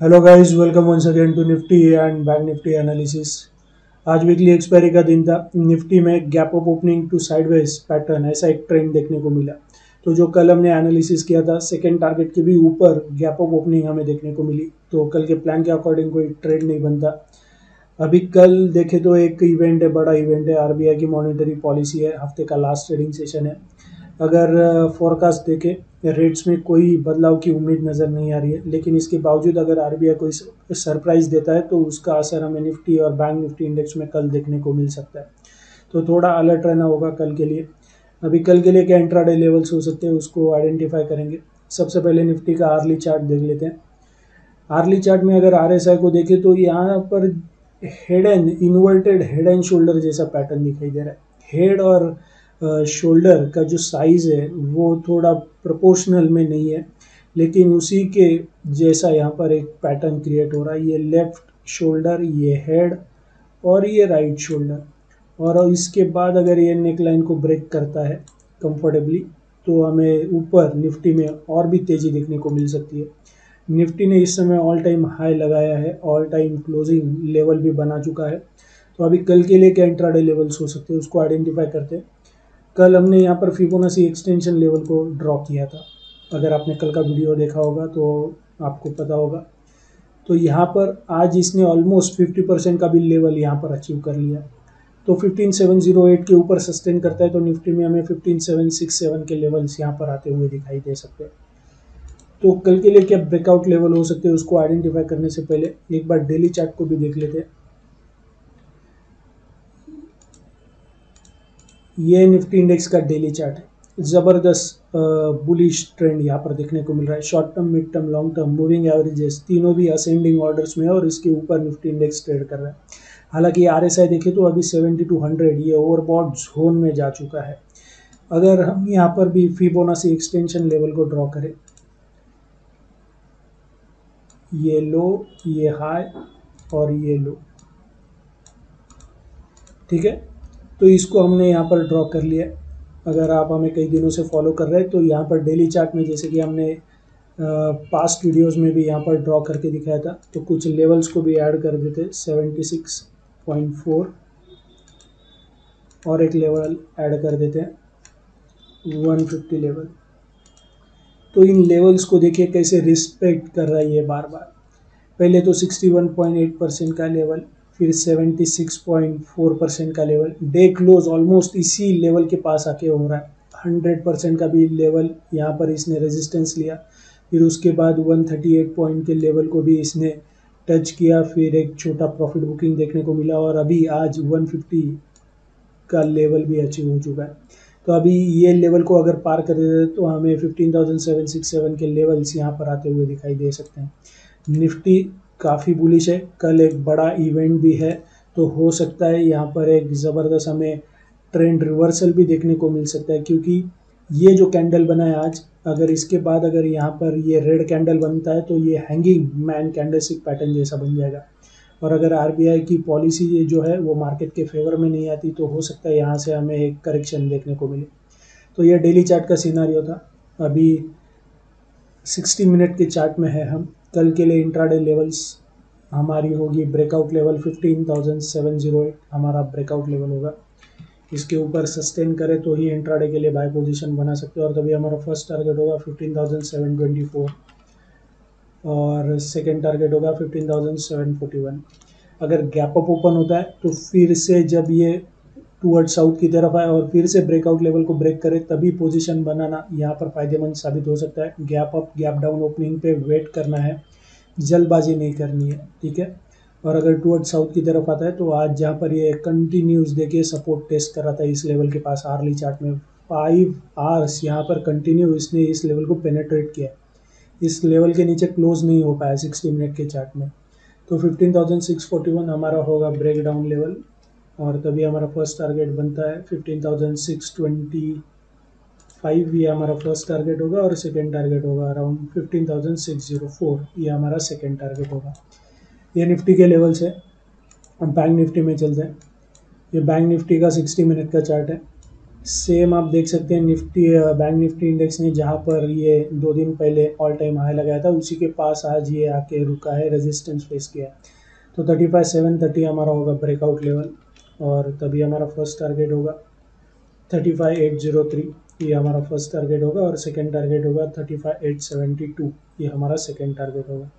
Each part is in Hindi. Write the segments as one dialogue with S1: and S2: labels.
S1: Hello guys welcome once again to nifty and bank nifty analysis आज वीकली एक्सपायरी का दिन था। निफ्टी में gap up opening to sideways pattern ऐसा एक ट्रेंड देखने को मिला। तो जो कल हमने एनालिसिस किया था सेकेंड टारगेट के भी ऊपर गैप अप ओपनिंग हमें देखने को मिली। तो कल के प्लान के अकॉर्डिंग कोई ट्रेड नहीं बनता। अभी कल देखे तो एक इवेंट है, बड़ा इवेंट है आरबीआई की मॉनिटरी पॉलिसी है। हफ़्ते का लास्ट ट्रेडिंग सेशन है। अगर फोरकास्ट देखें रेट्स में कोई बदलाव की उम्मीद नज़र नहीं आ रही है। लेकिन इसके बावजूद अगर आरबीआई कोई सरप्राइज़ देता है तो उसका असर हमें निफ्टी और बैंक निफ्टी इंडेक्स में कल देखने को मिल सकता है। तो थोड़ा अलर्ट रहना होगा कल के लिए। अभी कल के लिए क्या इंट्राडे लेवल्स हो सकते हैं, उसको आइडेंटिफाई करेंगे। सबसे पहले निफ्टी का आर्ली चार्ट देख लेते हैं। आर्ली चार्ट में अगर आरएसआई को देखें तो यहाँ पर head and inverted head and shoulder जैसा पैटर्न दिखाई दे रहा है। हेड और शोल्डर का जो साइज़ है, वो थोड़ा प्रोपोर्शनल में नहीं है, लेकिन उसी के जैसा यहाँ पर एक पैटर्न क्रिएट हो रहा है। ये लेफ़्ट शोल्डर ये हेड और ये राइट शोल्डर और इसके बाद अगर ये नेक लाइन को ब्रेक करता है कंफर्टेबली तो हमें ऊपर निफ्टी में और भी तेज़ी देखने को मिल सकती है। निफ्टी ने इस समय ऑल टाइम हाई लगाया है ऑल टाइम क्लोजिंग लेवल भी बना चुका है। तो अभी कल के लिए क्या इंट्राडे लेवल्स हो सकते हैं, उसको आइडेंटिफाई करते हैं। कल हमने यहाँ पर फिबोनासी एक्सटेंशन लेवल को ड्रॉ किया था। अगर आपने कल का वीडियो देखा होगा तो आपको पता होगा। तो यहाँ पर आज इसने ऑलमोस्ट 50 परसेंट का भी लेवल यहाँ पर अचीव कर लिया। तो 15708 के ऊपर सस्टेन करता है तो निफ्टी में हमें 15767 के लेवल्स यहाँ पर आते हुए दिखाई दे सकते हैं। तो कल के लिए क्या ब्रेकआउट लेवल हो सकते हैं उसको आइडेंटिफाई करने से पहले एक बार डेली चार्ट को भी देख लेते हैं। ये निफ्टी इंडेक्स का डेली चार्ट है। ज़बरदस्त बुलिश ट्रेंड यहाँ पर देखने को मिल रहा है। Short term mid term long term moving averages तीनों भी असेंडिंग ऑर्डर्स में है और इसके ऊपर निफ्टी इंडेक्स ट्रेड कर रहा है। हालाँकि आर एस आई देखें तो अभी सेवेंटी टू हंड्रेड ये ओवरबॉट जोन में जा चुका है। अगर हम यहाँ पर भी फिबोनासी एक्सटेंशन लेवल को ड्रॉ करें। ये लो ये हाई और ये लो ठीक है? तो इसको हमने यहाँ पर ड्रॉ कर लिया। अगर आप हमें कई दिनों से फॉलो कर रहे हैं तो यहाँ पर डेली चार्ट में जैसे कि हमने पास्ट वीडियोस में भी यहाँ पर ड्रॉ करके दिखाया था तो कुछ लेवल्स को भी ऐड कर देते सेवेंटी सिक्स पॉइंट फोर और एक लेवल ऐड कर देते हैं वन फिफ्टी लेवल तो इन लेवल्स को देखिए कैसे रिस्पेक्ट कर रहा है ये बार बार। पहले तो sixty one point eight percent का लेवल फिर 76.4 परसेंट का लेवल। डे क्लोज ऑलमोस्ट इसी लेवल के पास आके हो रहा है। 100 परसेंट का भी लेवल यहाँ पर इसने रेजिस्टेंस लिया। फिर उसके बाद 138 पॉइंट के लेवल को भी इसने टच किया। फिर एक छोटा प्रॉफिट बुकिंग देखने को मिला और अभी आज 150 का लेवल भी अचीव हो चुका है। तो अभी ये लेवल को अगर पार कर देते तो हमें 15,767 के लेवल्स यहाँ पर आते हुए दिखाई दे सकते हैं। निफ्टी काफ़ी बुलिश है। कल एक बड़ा इवेंट भी है तो हो सकता है यहाँ पर एक ज़बरदस्त हमें ट्रेंड रिवर्सल भी देखने को मिल सकता है, क्योंकि ये जो कैंडल बना है आज, अगर इसके बाद अगर यहाँ पर ये रेड कैंडल बनता है तो ये हैंगिंग मैन कैंडलस्टिक पैटर्न जैसा बन जाएगा। और अगर आरबीआई की पॉलिसी ये जो है, वो मार्केट के फेवर में नहीं आती तो हो सकता है यहाँ से हमें एक करेक्शन देखने को मिले। तो ये डेली चार्ट का सीनारियो था। अभी 60 मिनट के चार्ट में है हम। कल के लिए इंट्राडे लेवल्स हमारी होगी ब्रेकआउट लेवल 15,708 हमारा ब्रेकआउट लेवल होगा। इसके ऊपर सस्टेन करें तो ही इंट्राडे के लिए बाय पोजीशन बना सकते हैं। और तभी हमारा फ़र्स्ट टारगेट होगा 15,724 और सेकंड टारगेट होगा 15,741 अगर गैप अप ओपन होता है तो फिर से जब ये टूवर्ड साउथ की तरफ़ आए और फिर से ब्रेकआउट लेवल को ब्रेक करे, तभी पोजीशन बनाना यहाँ पर फ़ायदेमंद साबित हो सकता है। Gap up gap down opening पे वेट करना है। जल्दबाजी नहीं करनी है, ठीक है? और अगर टूवर्ड साउथ की तरफ़ आता है तो आज जहाँ पर ये कंटिन्यूस देखिए सपोर्ट टेस्ट कर रहा था इस लेवल के पास आर्ली चार्ट में। फाइव आवर्स यहाँ पर कंटिन्यू इसने इस लेवल को पेनेट्रेट किया इस लेवल के नीचे क्लोज नहीं हो पाया सिक्सटी मिनट के चार्ट में। तो fifteen thousand six forty one हमारा होगा ब्रेक डाउन लेवल और तभी हमारा फ़र्स्ट टारगेट बनता है fifteen thousand six twenty five ये हमारा फ़र्स्ट टारगेट होगा और सेकेंड टारगेट होगा around fifteen thousand six zero four ये हमारा सेकेंड टारगेट होगा। ये निफ्टी के लेवल्स है। हम बैंक निफ्टी में चलते हैं। ये बैंक निफ्टी का सिक्सटी मिनट का चार्ट है। सेम आप देख सकते हैं निफ्टी बैंक निफ्टी इंडेक्स ने जहाँ पर ये दो दिन पहले ऑल टाइम हाई लगाया था, उसी के पास आज ये आके रुका है रेजिस्टेंस फेस किया तो थर्टी फाइव सेवन थर्टी हमारा होगा ब्रेकआउट लेवल और तभी हमारा फ़र्स्ट टारगेट होगा। Thirty five eight zero three ये हमारा फ़र्स्ट टारगेट होगा और सेकेंड टारगेट होगा thirty five eight seventy two ये हमारा सेकेंड टारगेट होगा।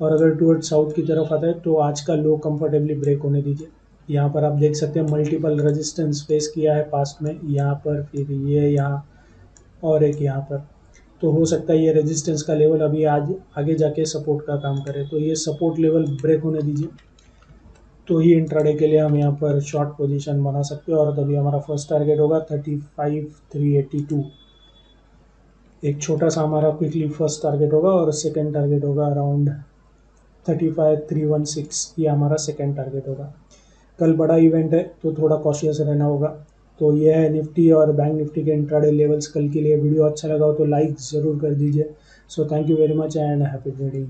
S1: और अगर टूवर्ड साउथ की तरफ़ आता है तो आज का लो कंफर्टेबली ब्रेक होने दीजिए। यहाँ पर आप देख सकते हैं मल्टीपल रेजिस्टेंस फेस किया है पास्ट में, यहाँ पर, फिर ये यहाँ और एक यहाँ पर। तो हो सकता है ये रेजिस्टेंस का लेवल अभी आज आगे जाके सपोर्ट का काम करे। तो ये सपोर्ट लेवल ब्रेक होने दीजिए। तो ही इंट्राडे के लिए हम यहाँ पर शॉर्ट पोजीशन बना सकते हैं और तभी हमारा फ़र्स्ट टारगेट होगा thirty five three eighty two एक छोटा सा हमारा क्विकली फ़र्स्ट टारगेट होगा और सेकेंड टारगेट होगा around thirty five three one six ये हमारा सेकेंड टारगेट होगा। कल बड़ा इवेंट है तो थोड़ा कॉशियस रहना होगा। तो ये है निफ्टी और बैंक निफ्टी के इंट्राडे लेवल्स कल के लिए। वीडियो अच्छा लगा हो तो लाइक ज़रूर कर दीजिए। So thank you very much and happy trading